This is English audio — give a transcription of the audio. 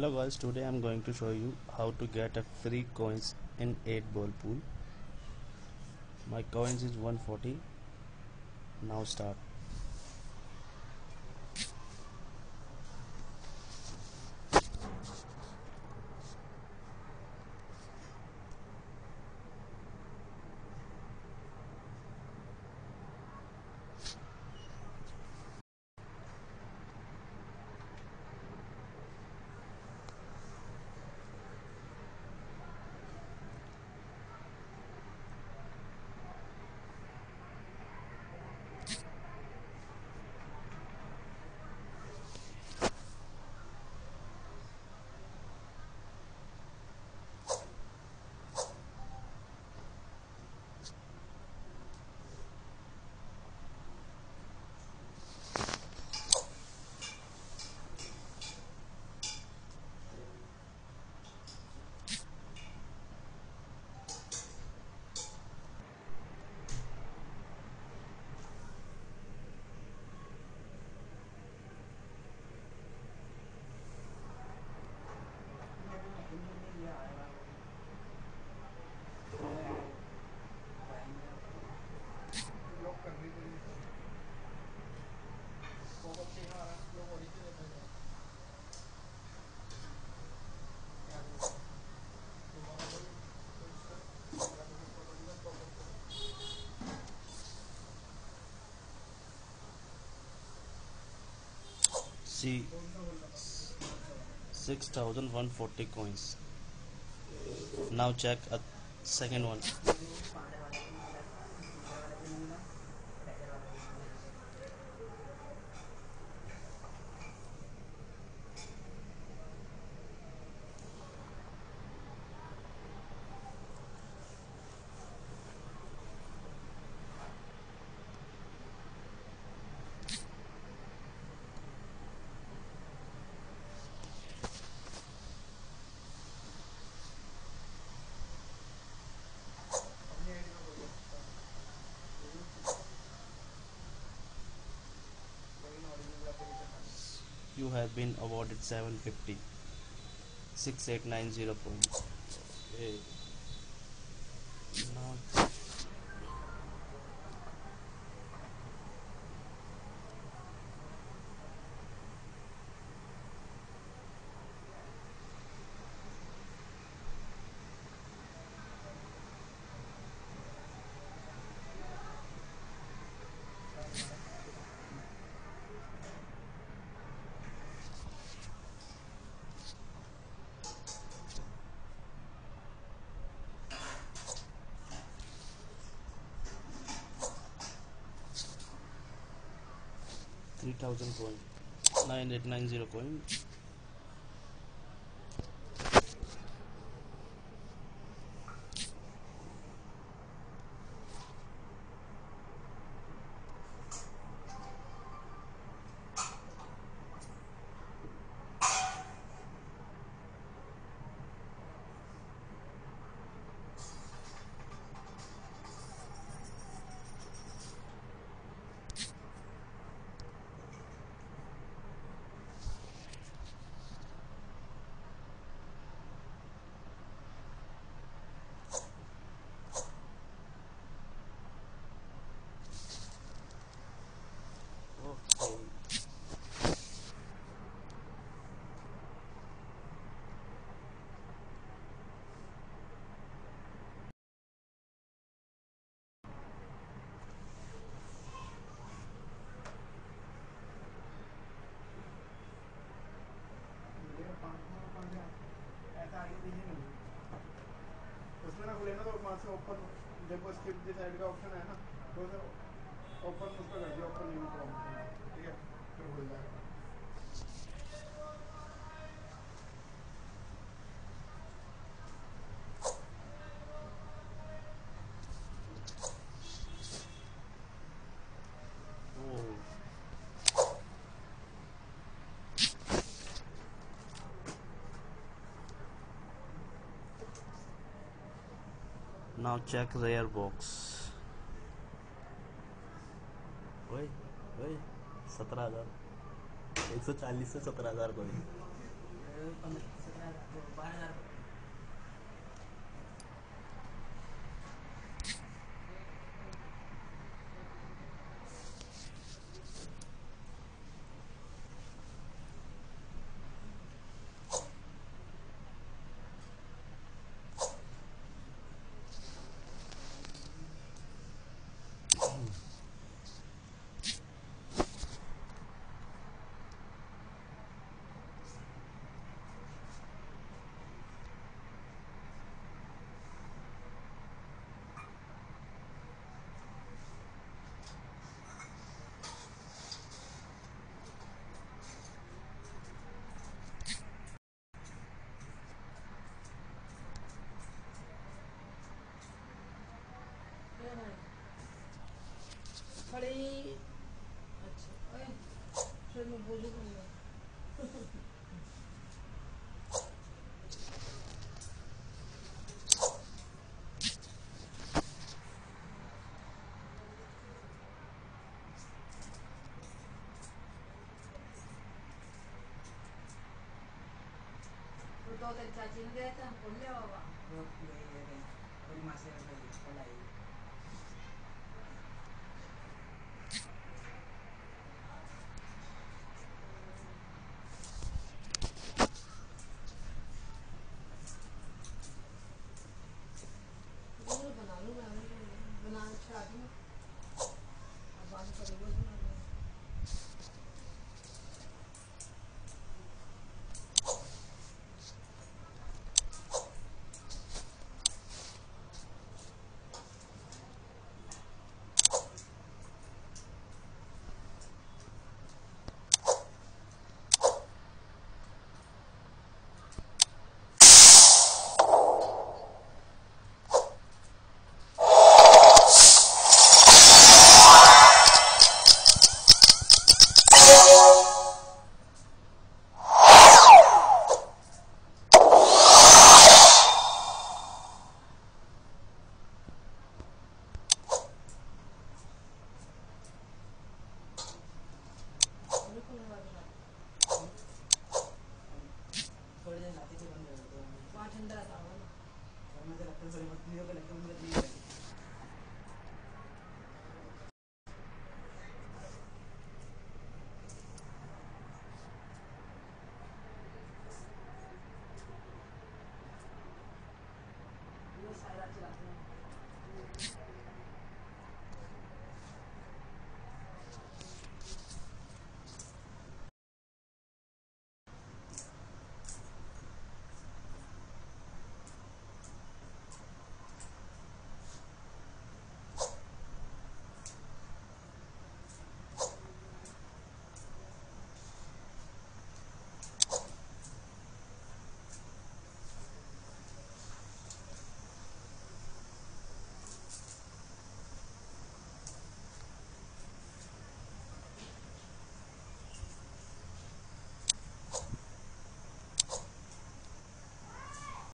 hello guys. Today i'm going to show you how to get a free coins in 8 ball pool. My coins is 140 now start see 6140 coins. Now check a second one you have been awarded 750 6890 points okay. Three thousand coin. Nine eight nine zero coin से open देखो skip जिस side का option है ना तो open उसका कर दिया ओपन नहीं ठीक है? फिर खुल जाएगा now check rare box ओए ओए सत्रह हज़ार। एक सौ चालीस से सत्रह हज़ार कोई Entonces, el.